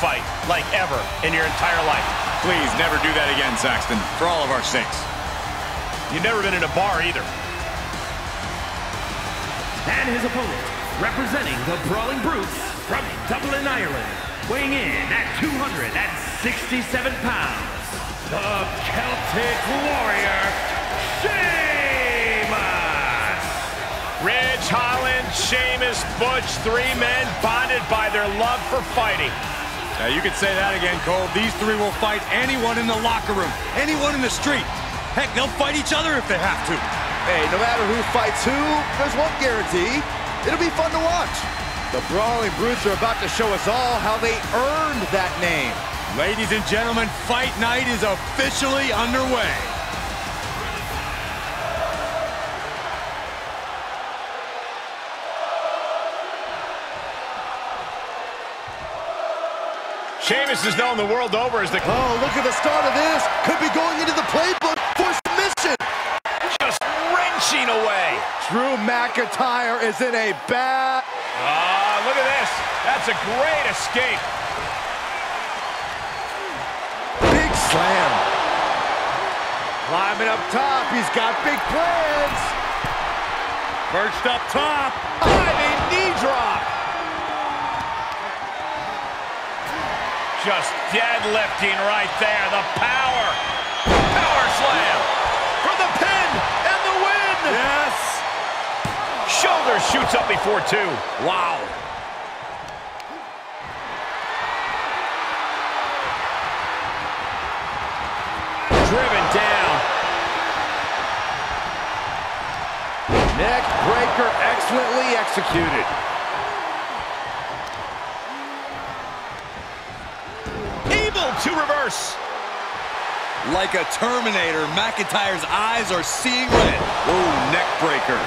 Fight, like ever, in your entire life. Please never do that again, Saxton, for all of our sakes. You've never been in a bar either. And his opponent, representing the Brawling Brutes from Dublin, Ireland, weighing in at 267 pounds, the Celtic Warrior, Sheamus! Ridge, Holland, Sheamus, Butch, three men bonded by their love for fighting. Now, you could say that again, Cole. These three will fight anyone in the locker room, anyone in the street. Heck, they'll fight each other if they have to. Hey, no matter who fights who, there's one guarantee. It'll be fun to watch. The Brawling Brutes are about to show us all how they earned that name. Ladies and gentlemen, fight night is officially underway. Sheamus is known the world over as the Oh, look at the start of this. Could be going into the playbook for submission. just wrenching away. Drew McIntyre is in a bad... Ah, look at this. That's a great escape. Big slam. Climbing up top. He's got big plans. Perched up top. Diving knee drop. Just deadlifting right there. The power. Power slam. For the pin and the win. Yes. Shoulder shoots up before two. Wow. Driven down. Neck breaker excellently executed. Able to reverse. Like a Terminator, McIntyre's eyes are seeing red. Ooh, neck breaker.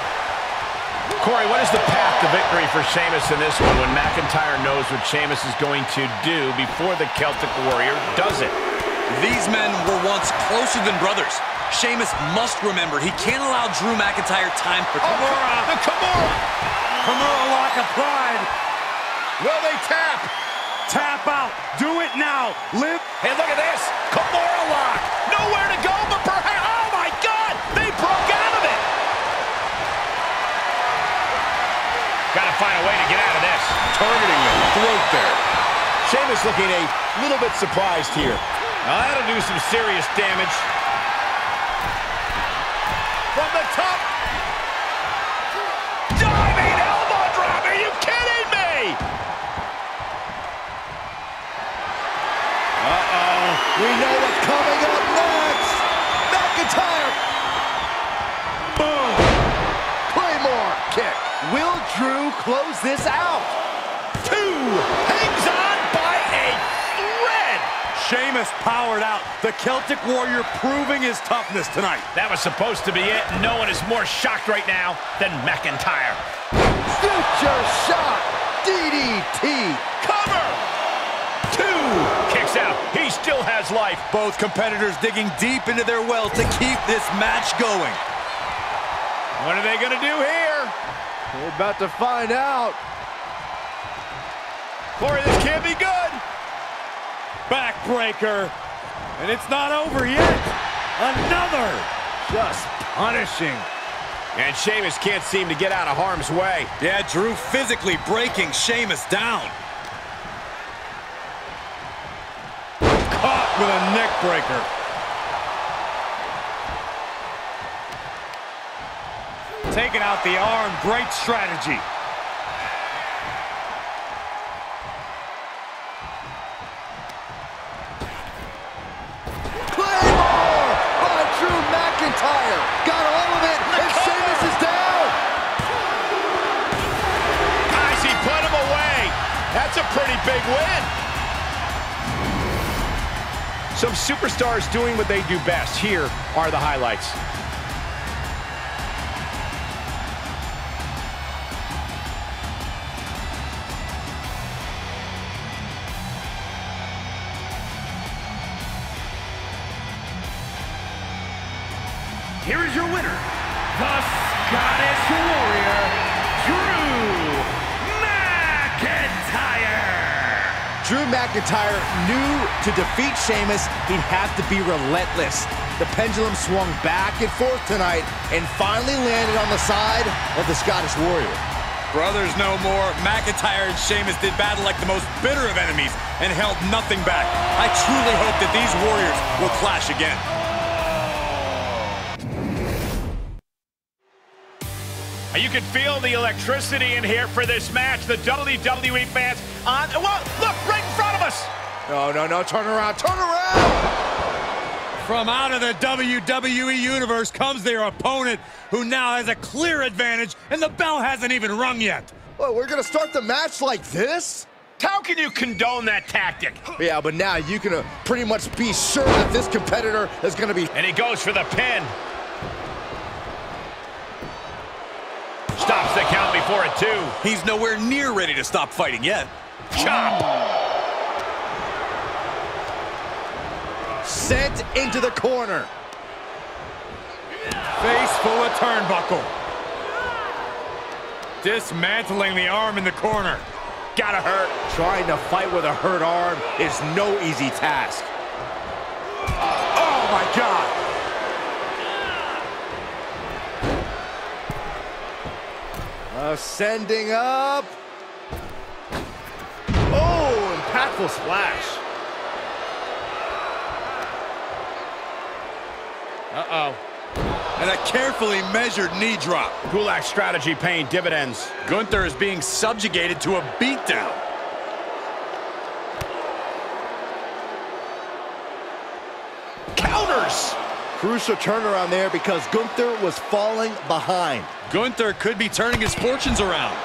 Corey, what is the path to victory for Sheamus in this one when McIntyre knows what Sheamus is going to do before the Celtic Warrior does it? These men were once closer than brothers. Sheamus must remember he can't allow Drew McIntyre time for oh, Kimura! The Kimura! Kimura lock applied. Will they tap? Tap out. Do it now. Live. Hey, look at this. Kimura lock. Nowhere to go but perhaps. Oh, my God. They broke out of it. Got to find a way to get out of this. Targeting the throat there. Sheamus looking a little bit surprised here. Now, that'll do some serious damage. From the top. We know what's coming up next. McIntyre. Boom. Claymore kick. Will Drew close this out? Two. Hangs on by a thread. Sheamus powered out. The Celtic Warrior proving his toughness tonight. That was supposed to be it. No one is more shocked right now than McIntyre. Future Shock. DDT. He still has life. Both competitors digging deep into their well to keep this match going. What are they going to do here? We're about to find out. Corey, this can't be good. Backbreaker. And it's not over yet. Another. Just punishing. And Sheamus can't seem to get out of harm's way. Yeah, Drew physically breaking Sheamus down. Caught with a neck breaker. Taking out the arm. Great strategy. Claymore by Drew McIntyre. Got all of it, and Sheamus is down. Guys, he put him away. That's a pretty big win. Some superstars doing what they do best. Here are the highlights. Drew McIntyre knew to defeat Sheamus, he'd have to be relentless. The pendulum swung back and forth tonight and finally landed on the side of the Scottish Warrior. Brothers no more. McIntyre and Sheamus did battle like the most bitter of enemies and held nothing back. I truly hope that these Warriors will clash again. You can feel the electricity in here for this match. The WWE fans on. Well, look, right in front of us. No, no, no, turn around, turn around! From out of the WWE Universe comes their opponent, who now has a clear advantage, and the bell hasn't even rung yet. Well, we're gonna start the match like this? How can you condone that tactic? Yeah, but now you can uh, pretty much be sure that this competitor is gonna be... And he goes for the pin. Stops the count before a two. He's nowhere near ready to stop fighting yet. Chop. Sent into the corner. Face full of turnbuckle. Dismantling the arm in the corner. Gotta hurt. Trying to fight with a hurt arm is no easy task. Oh, my God. Ascending up. Oh, impactful splash. Uh-oh. And a carefully measured knee drop. Gulak strategy paying dividends. Gunther is being subjugated to a beatdown. Counters. Crucial turnaround there because Gunther was falling behind. Gunther could be turning his fortunes around.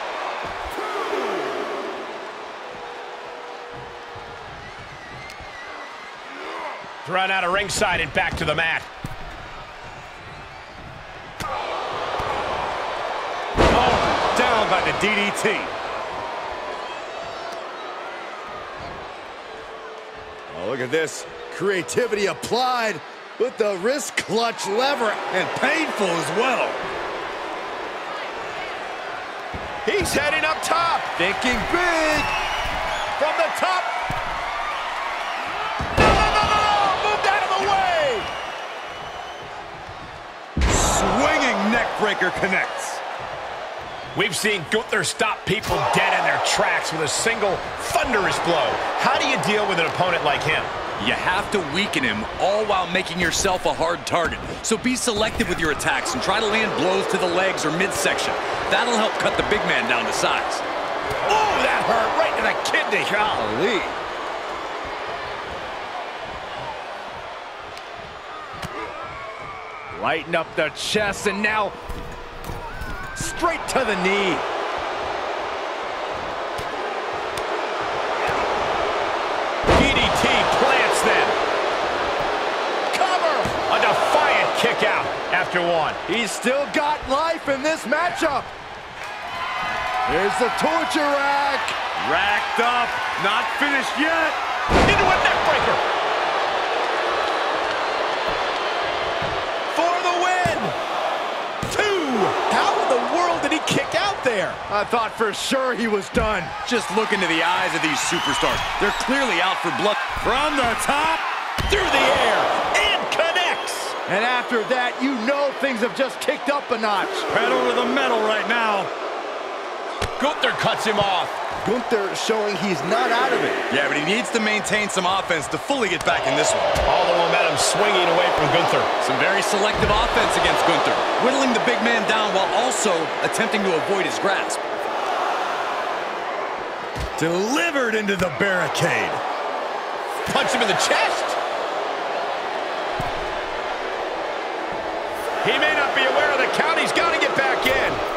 Run out of ringside and back to the mat. about by the DDT. Oh, look at this. Creativity applied with the wrist clutch lever and painful as well. He's heading up top. Thinking big. From the top. No, no, no, no, no. Moved out of the way. Swinging neckbreaker connects. We've seen Gunther stop people dead in their tracks with a single thunderous blow. How do you deal with an opponent like him? You have to weaken him, all while making yourself a hard target. So be selective with your attacks and try to land blows to the legs or midsection. That'll help cut the big man down to size. Oh, that hurt right to the kidney. Golly. Lighten up the chest and now straight to the knee. Plants them. Cover! A defiant kick out after one. He's still got life in this matchup. Here's the torture rack. Racked up, not finished yet. Into a neckbreaker. For the win. Two. How in the world did he kick out there? I thought for sure he was done. Just look into the eyes of these superstars. They're clearly out for blood. From the top. Through the air. And connects. And after that, you know things have just kicked up a notch. Pedal to the metal right now. Gunther cuts him off. Gunther showing he's not out of it. Yeah, but he needs to maintain some offense to fully get back in this one. All the momentum swinging away from Gunther. Some very selective offense against Gunther, whittling the big man down while also attempting to avoid his grasp. Delivered into the barricade. Punch him in the chest. He may not be aware of the count. He's got to get back in.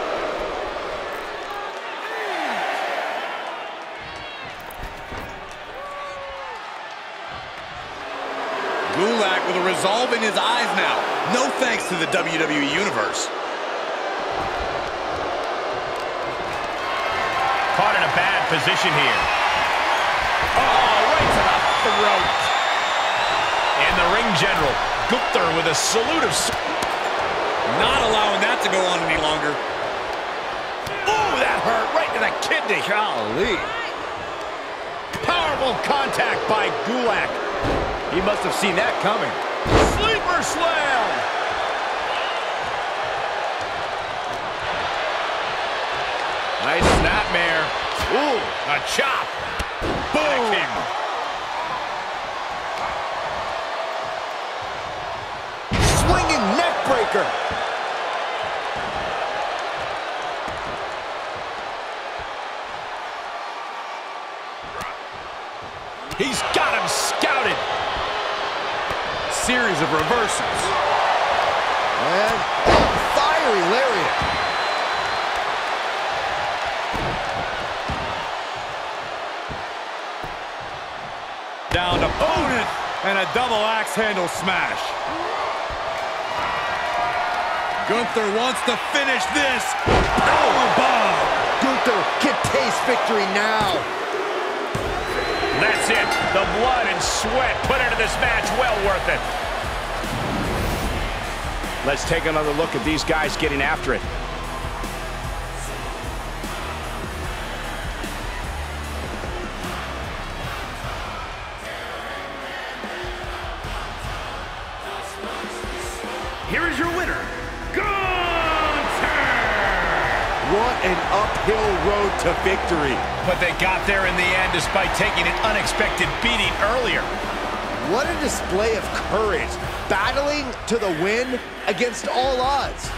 Gulak with a resolve in his eyes now. No thanks to the WWE Universe. Caught in a bad position here. Oh, right to the throat. And the ring general, Gunther with a salute of... Not allowing that to go on any longer. Ooh, that hurt right to the kidney. Golly. Powerful contact by Gulak. He must have seen that coming. Sleeper slam. Nice snapmare. Ooh, a chop. Boom. Swinging neck breaker. He's got him scouted. Series of reversals. And fiery lariat. Down opponent. And a double axe handle smash. Gunther wants to finish this. Powerbomb. Gunther can taste victory now. That's it. The blood and sweat put into this match. Well worth it. Let's take another look at these guys getting after it. Here is your winner, Gunther! What an uphill road to victory. But they got there in the end despite taking an unexpected beating earlier. What a display of courage, battling to the win against all odds.